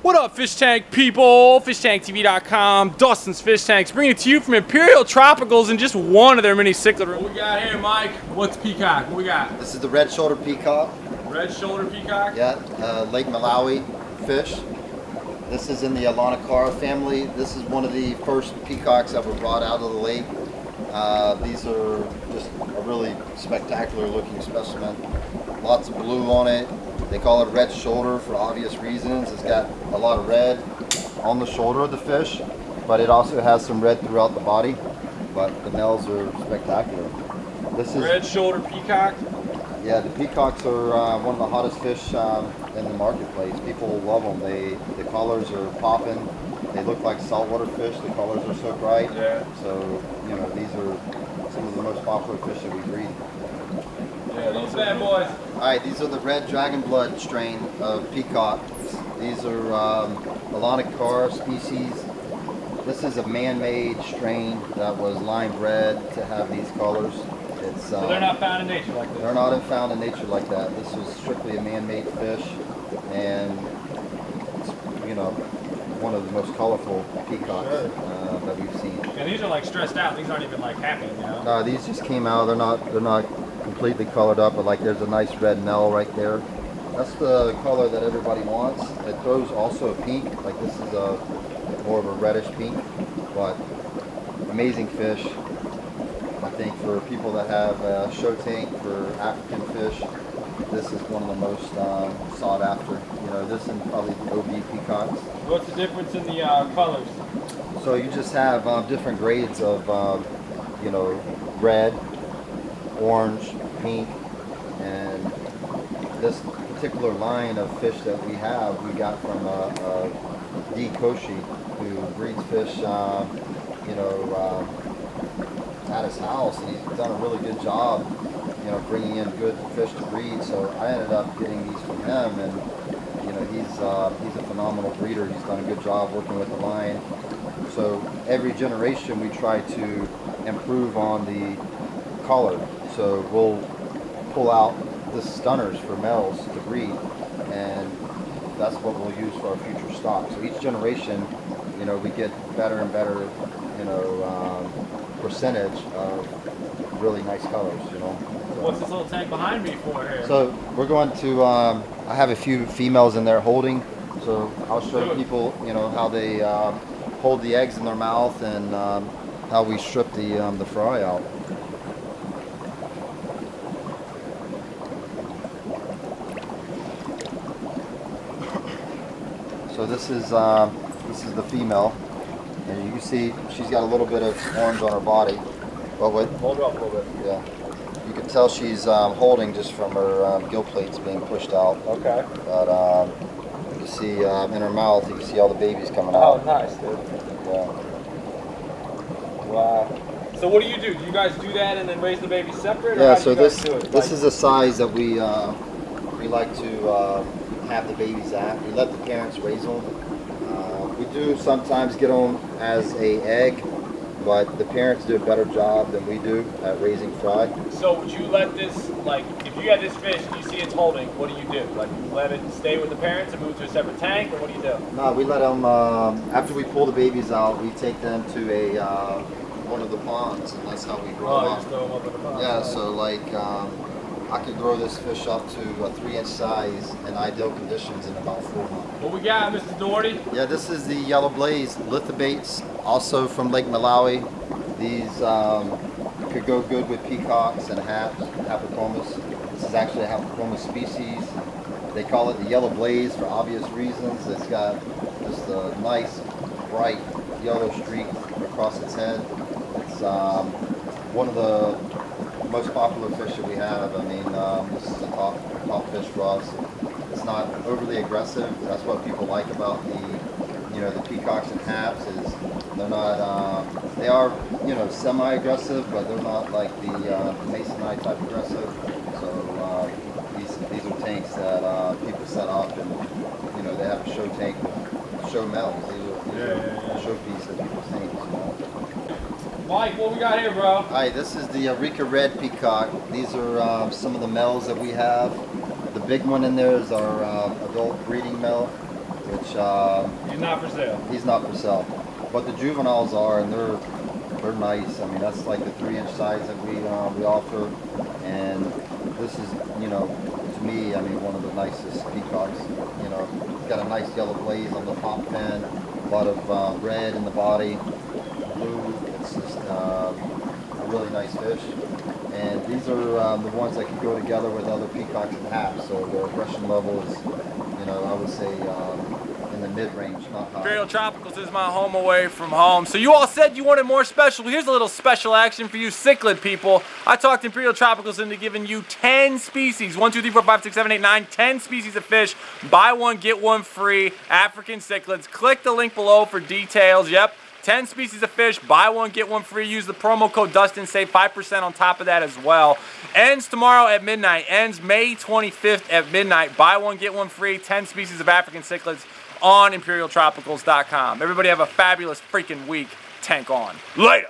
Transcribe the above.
What up, fish tank people? FishTankTV.com, Dustin's Fish Tanks, bringing it to you from Imperial Tropicals in just one of their many cichlid rooms. What we got here, Mike? What's peacock? What we got? This is the red shoulder peacock. Red shoulder peacock? Yeah, uh, Lake Malawi fish. This is in the Aulonocara family. This is one of the first peacocks that were brought out of the lake. Uh, these are just a really spectacular looking specimen. Lots of blue on it. They call it red shoulder for obvious reasons. It's got a lot of red on the shoulder of the fish, but it also has some red throughout the body. But the males are spectacular. This is Red shoulder peacock? yeah, the peacocks are uh, one of the hottest fish um, in the marketplace. People love them. They the colors are popping. They look like saltwater fish. The colors are so bright. Yeah. So you know these are some of the most popular fish that we breed. Yeah, these bad boys. All right, these are the red dragon blood strain of peacock. These are um, Aulonocara species. This is a man-made strain that was line bred to have these colors. It's So um, they're not found in nature like this? They're not found in nature like that. This was strictly a man-made fish, and it's, you know, one of the most colorful peacocks uh, that we've seen. And these are like stressed out. These aren't even like happy, you know? No, these just came out. They're not. They're not completely colored up, but like there's a nice red knell right there. That's the color that everybody wants. It throws also a pink. Like this is a more of a reddish pink, but amazing fish. I think for people that have a show tank for African fish, this is one of the most um, sought after. You know, this and probably the OB peacocks. What's the difference in the uh, colors? So you just have uh, different grades of, um, you know, red, orange, pink, and this particular line of fish that we have, we got from uh, uh, D. Koshi, who breeds fish, um, you know, um, at his house, and he's done a really good job, you know, bringing in good fish to breed. So I ended up getting these from him, and you know, he's uh, he's a phenomenal breeder. He's done a good job working with the line. So every generation we try to improve on the color. So we'll pull out the stunners for males to breed, and that's what we'll use for our future stock. So each generation, you know, we get better and better, you know, um, percentage of really nice colors. You know. So- What's this little tank behind me for here? so we're going to, um, I have a few females in there holding, so I'll show people, you know, how they um, hold the eggs in their mouth and um, how we strip the, um, the fry out. So this is, um, this is the female, and you can see she's got a little bit of orange on her body, but what, Hold her up a little bit. yeah. You can tell she's um, holding just from her um, gill plates being pushed out. Okay. But um, you see um, in her mouth, you can see all the babies coming out. Oh, nice, dude. Yeah. Wow. So what do you do? Do you guys do that and then raise the baby separate? Yeah. So this this Like- is the size that we uh, we like to um, have the babies at. We let the parents raise them. Uh, we do sometimes get them as a egg, but the parents do a better job than we do at raising fry. So would you let this, like, if you had this fish and you see it's holding, what do you do? Like, let it stay with the parents and move to a separate tank, or what do you do? No, we let them, um, after we pull the babies out, we take them to a, uh, one of the ponds, and that's how we grow Oh, them up. throw them up in the pond. Yeah, so like, um, I could grow this fish up to a three inch size in ideal conditions in about four months. What we got, Mr. Doherty? Yeah, this is the Yellow Blaze lithobates, also from Lake Malawi. These um, could go good with peacocks and haps, haplochromis. This is actually a haplochromis species. They call it the Yellow Blaze for obvious reasons. It's got just a nice, bright yellow streak across its head. It's um, one of the most popular fish that we have. I mean, um, this is a top, top fish for us. It's not overly aggressive. That's what people like about the, you know, the peacocks and haps is they're not, um, they are, you know, semi-aggressive, but they're not like the uh, masonite type aggressive. So uh, these these are tanks that uh, people set up, and you know, they have a show tank show males. These are, these Yeah, are yeah, yeah. showpiece of people's tanks. You know? Mike, what we got here, bro? Hi, this is the Eureka Red Peacock. These are um, some of the males that we have. The big one in there is our uh, adult breeding male, which Um, He's not for sale. he's not for sale, but the juveniles are, and they're they're nice. I mean, that's like the three-inch size that we uh, we offer, and this is, you know, to me, I mean, one of the nicest peacocks. You know, it's got a nice yellow blaze on the top fin, a lot of uh, red in the body, blue. It's just uh, a really nice fish. And these are um, the ones that can go together with other peacocks and half. So the aggression level is, you know, I would say um, in the mid-range, not high. Imperial Tropicals is my home away from home. So you all said you wanted more special. Here's a little special action for you cichlid people. I talked Imperial Tropicals into giving you 10 species, 1, 2, 3, 4, 5, 6, 7, 8, 9, 10 species of fish. Buy one, get one free, African cichlids. Click the link below for details. Yep. 10 species of fish, buy one, get one free. Use the promo code Dustin, save 5% on top of that as well. Ends tomorrow at midnight, ends May 25th at midnight. Buy one, get one free. 10 species of African cichlids on ImperialTropicals.com. Everybody have a fabulous freaking week. Tank on. Later.